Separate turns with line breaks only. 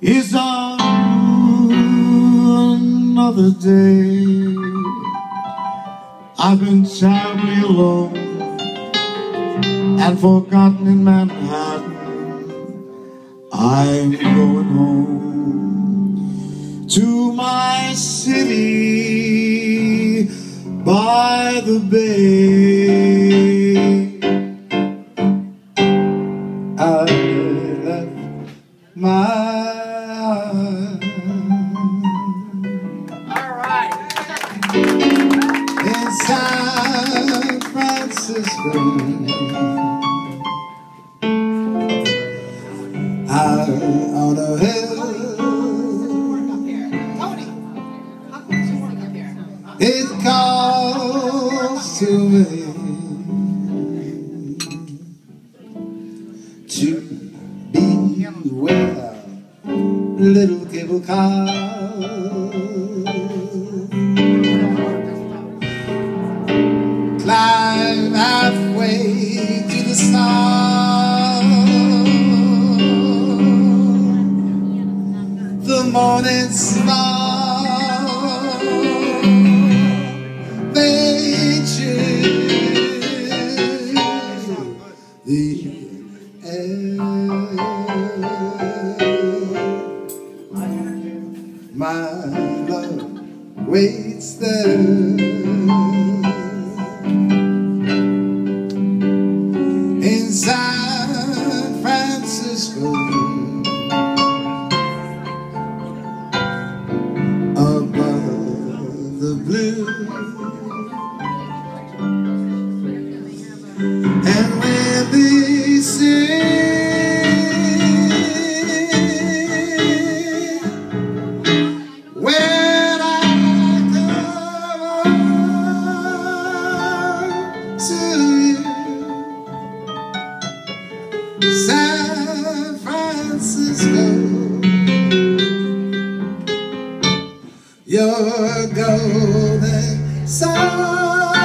is on another day. I've been terribly alone and forgotten in Manhattan. I'm going home to my city by the bay. I left my San Francisco. Out on a hill, it calls to me to be where little cable car. Halfway to the stars. The morning star, the air. My love waits there. San Francisco. Above the blue. And when they sing when I come to San Francisco. Your golden sun